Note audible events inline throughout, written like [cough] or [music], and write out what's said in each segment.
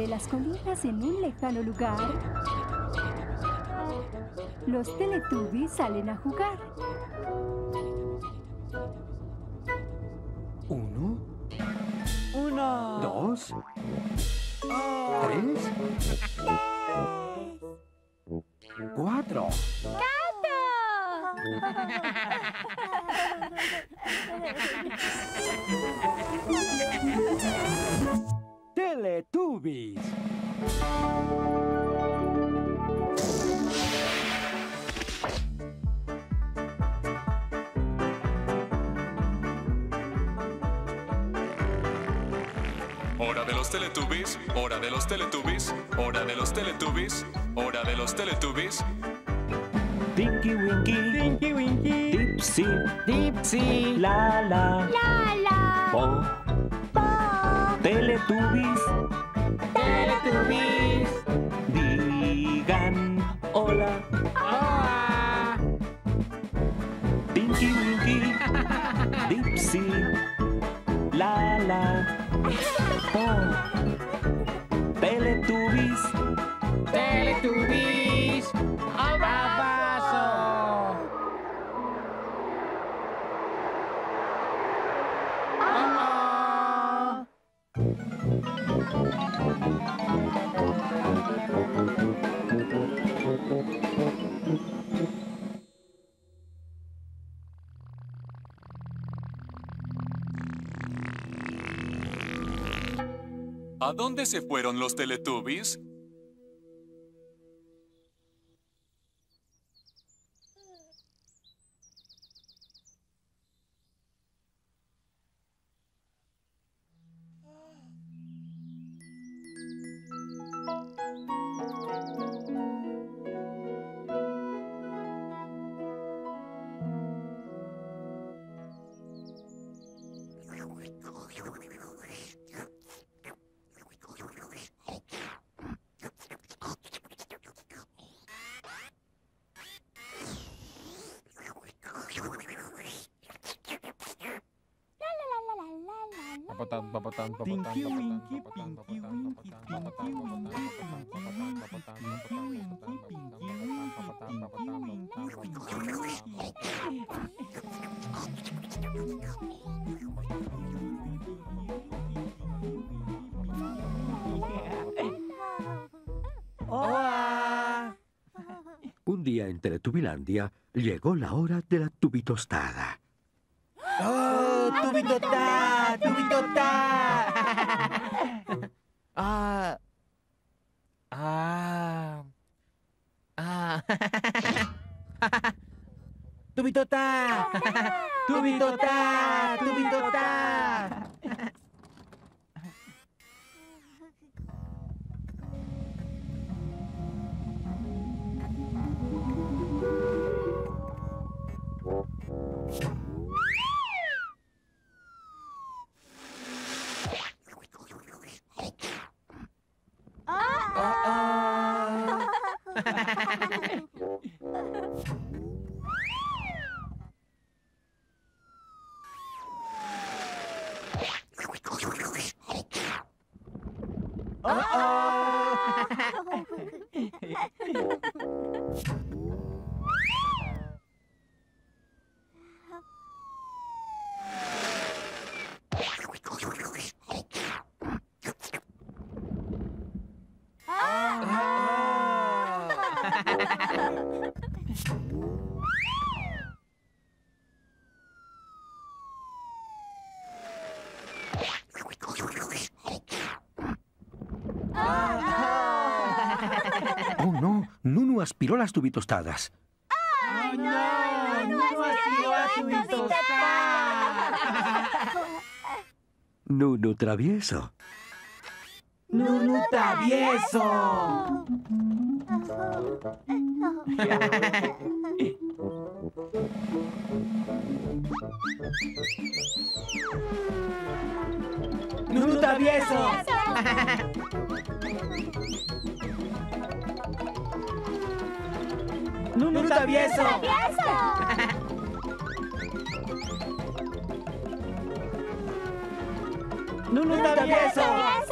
sobre las colinas en un lejano lugar. Los Teletubbies salen a jugar. Uno, Uno. dos, Oh. tres, cuatro. [laughs] Hora de los Teletubbies, hora de los Teletubbies, hora de los Teletubbies, hora de los Teletubbies. Tinky Winky, Tinky Winky. Dipsy, Dipsy. La La, La la ¿A dónde se fueron los Teletubbies? Tinky Winky, Pinky Winky, Pinky Winky, Pinky Winky, Pinky Winky, Pinky Winky, Hola. Un día en Teletubilandia llegó la hora de la tubitostada. Oh, tubitota, tubitota. Ah. Ah. Ah. Tubitota. Tubitota, Oh no, Nunu aspiró las tubitostadas. ¡Ay, no! ¡No aspiró a tubitota! Nunu travieso. ¡Nunu travieso! ¡Nunu travieso! ¡Nunu travieso! ¡Nunu travieso!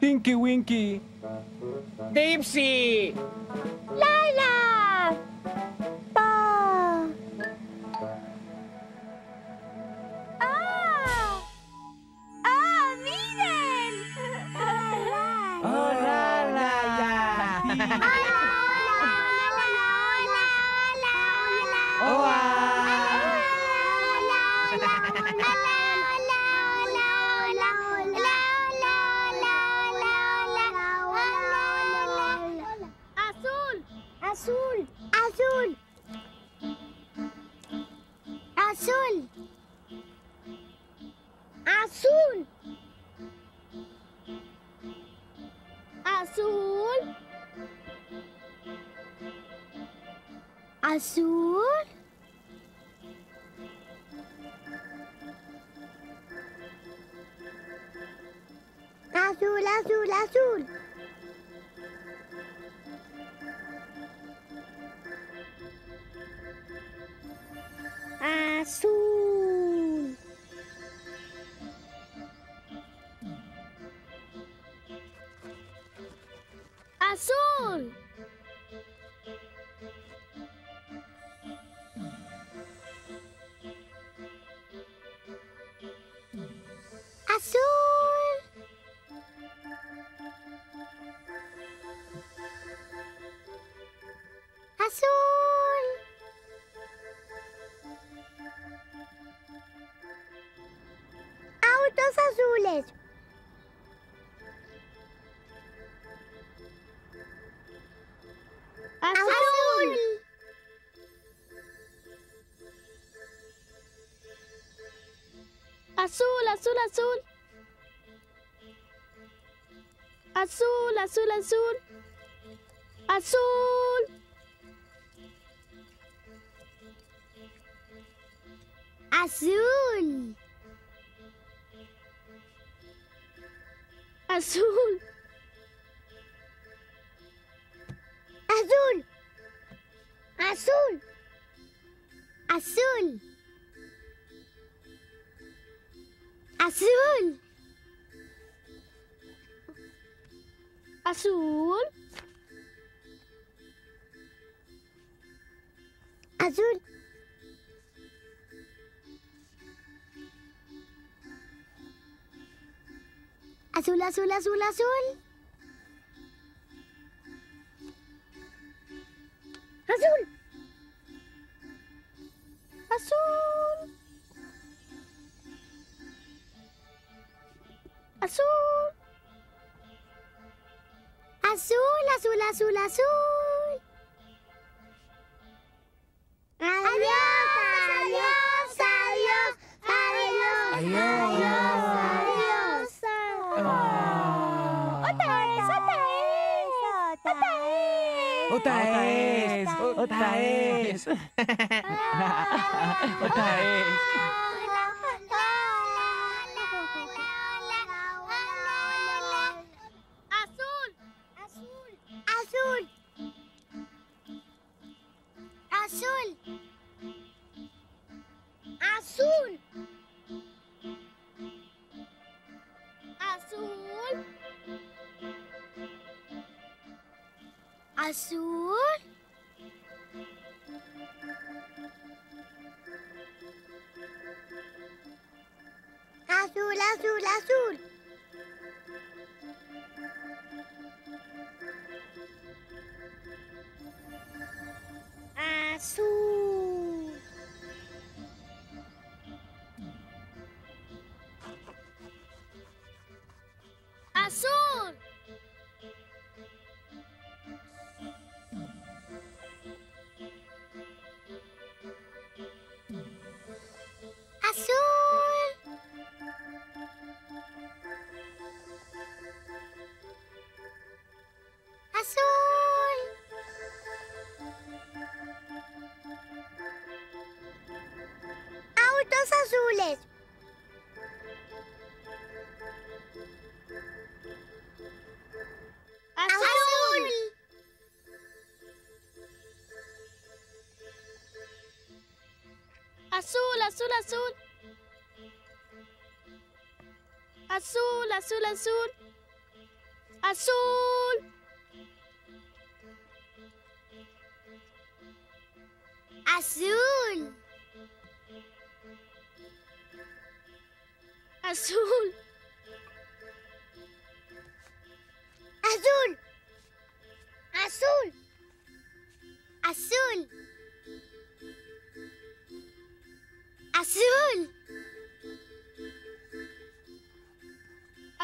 Tinky Winky. Dipsy. Azul, azul, Azul. Autos azules. Azul. Azul, azul, azul. Azul, azul, azul. Azul. Azul. Azul. Azul. Azul. Azul. Azul. Azul. Azul. Azul, azul, azul, azul. Azul. Azul. Azul. Azul, azul, azul, azul. Adiós, adiós, adiós, adiós, Adiós. adiós, Otra vez. Otra vez. [laughs] Otra vez. Azul, azul, azul. Azul. Azul, azul, azul. Azul, azul, azul. Azul.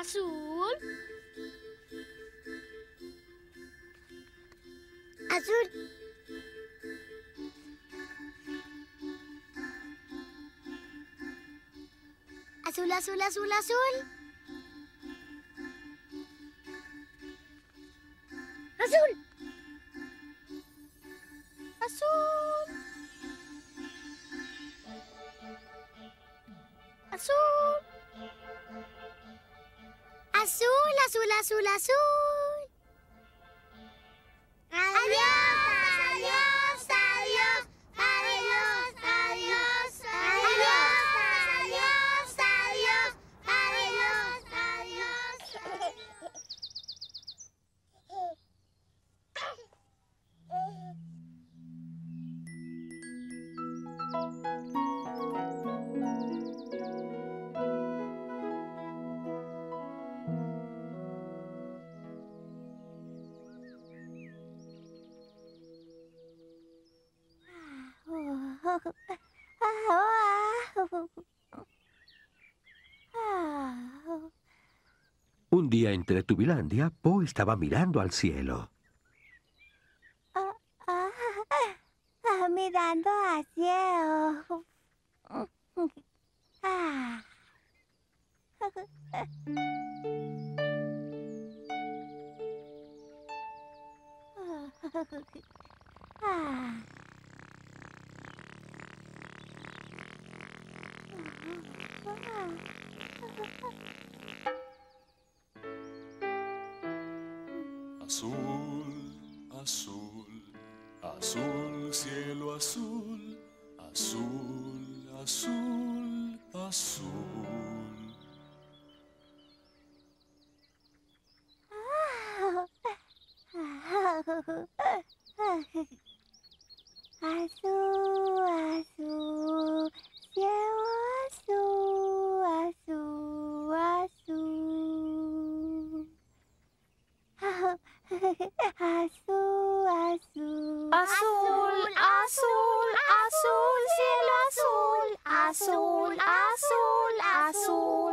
Azul. Azul. Azul, azul, azul, azul. Un día en Teletubilandia, Po estaba mirando al cielo. Ah, mirando ah. Ah. Azul, azul. Azul, azul,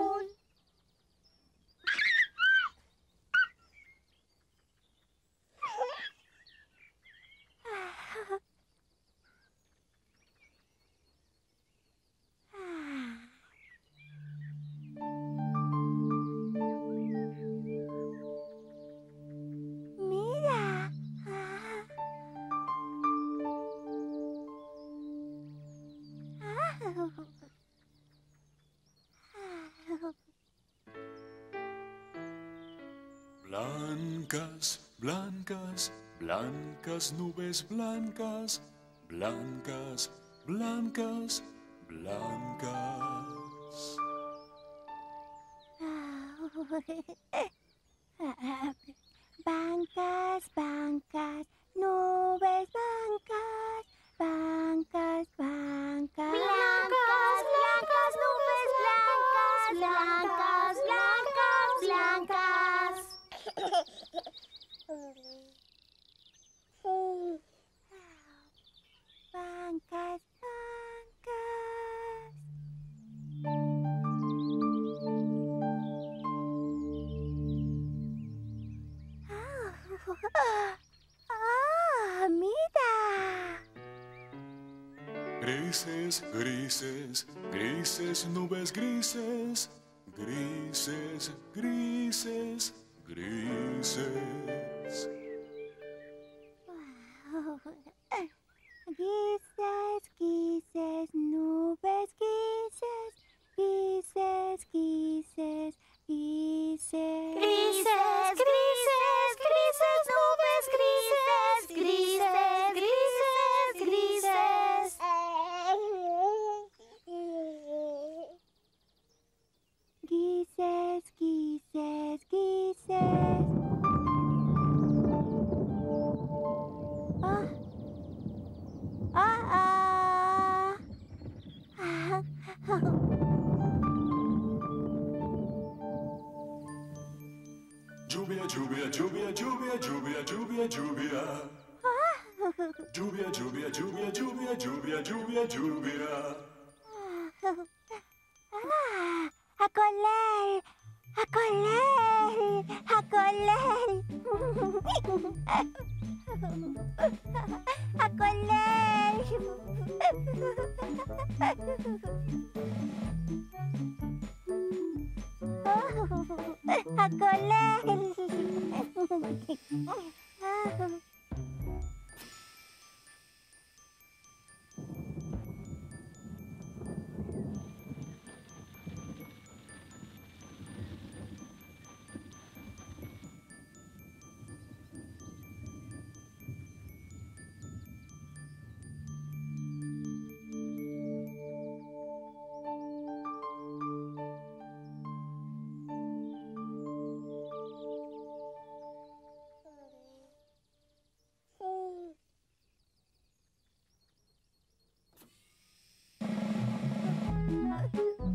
blancas, blancas nubes blancas, blancas, blancas, blancas. Bancas, bancas, nubes blancas, bancas, bancas. Blancas, blancas, nubes blancas, blancas, blancas, blancas. [laughs] Bancas. [laughs] ¡Ah! ¡Mira! Grises, grises, grises, nubes grises, grises, grises. Grises, Jubia, jubia, Jubia, Jubia, Jubia, Jubia, Jubia, Jubia, Jubia. Jubia, Jubia, Jubia, Jubia, Jubia, A Jubia, a Acolel, a Acolel.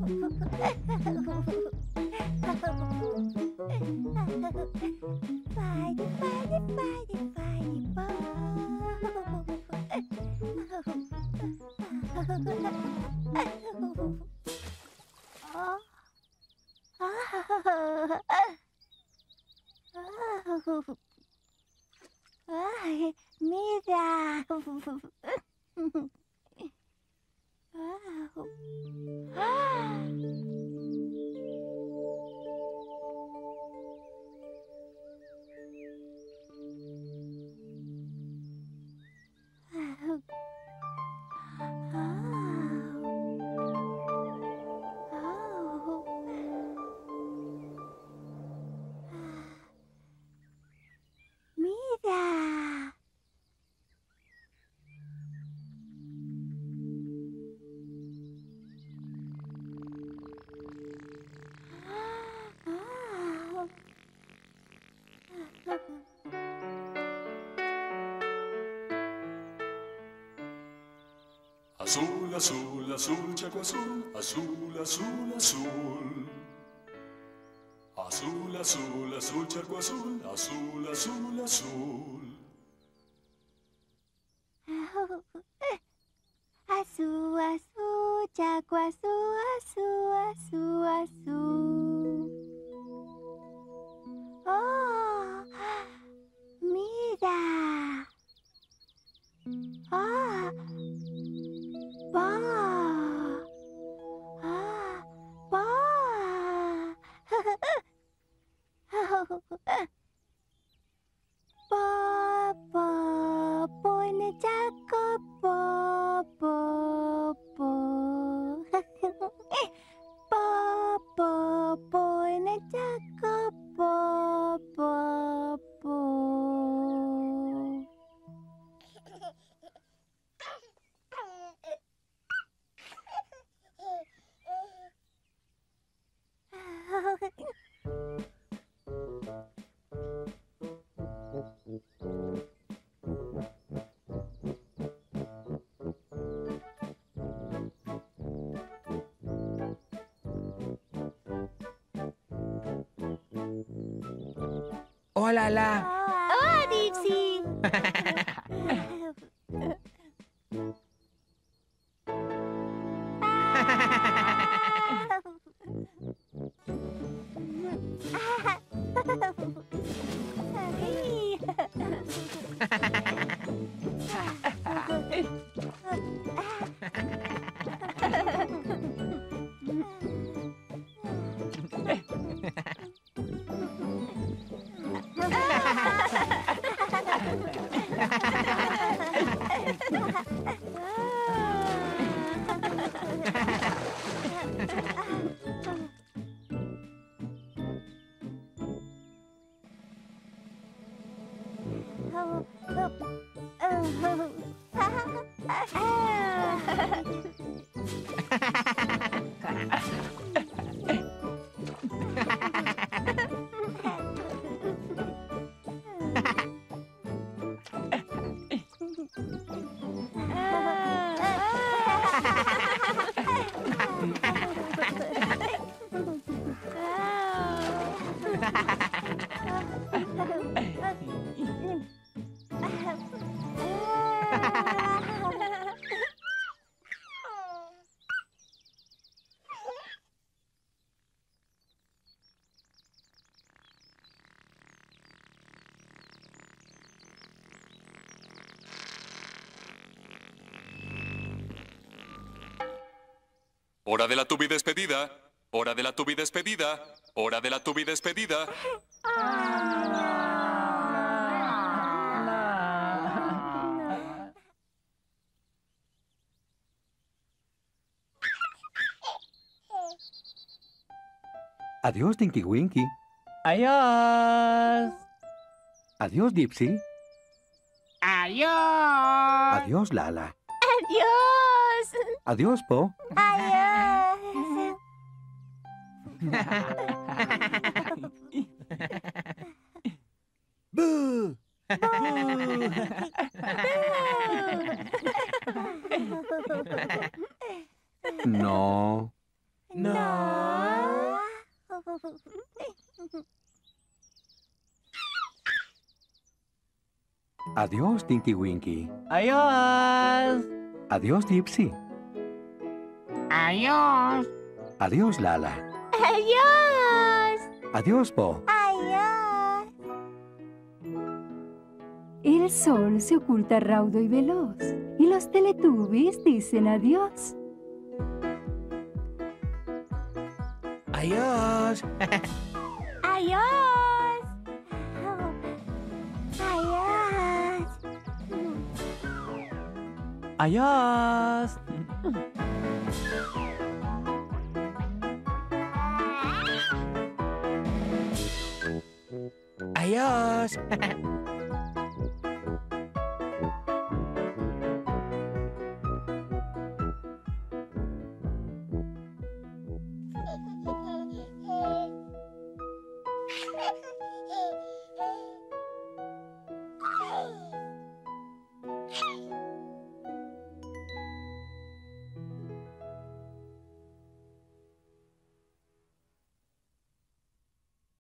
Ha ha ha! Azul, azul, azul, chaco azul, azul, azul, azul. Azul, azul, azul, charco azul, azul, azul, azul. ¡Hola, la! ¡Hola, Dipsy! [laughs] Hora de la tubi despedida. Hora de la tubi despedida. Hora de la tubi despedida. Adiós, Tinky Winky. Adiós. Adiós, Dipsy. Adiós. Adiós, Lala. Adiós. Adiós, Po. Adiós. ¡Bú! No. No. Adiós, Tinky Winky. Adiós. Adiós, Dipsy. Adiós. Adiós, Lala. Adiós. Adiós, Po. Adiós. El sol se oculta raudo y veloz, y los teletubbies dicen adiós. Adiós. Adiós. Adiós. Adiós. Adiós. Adiós. [laughs]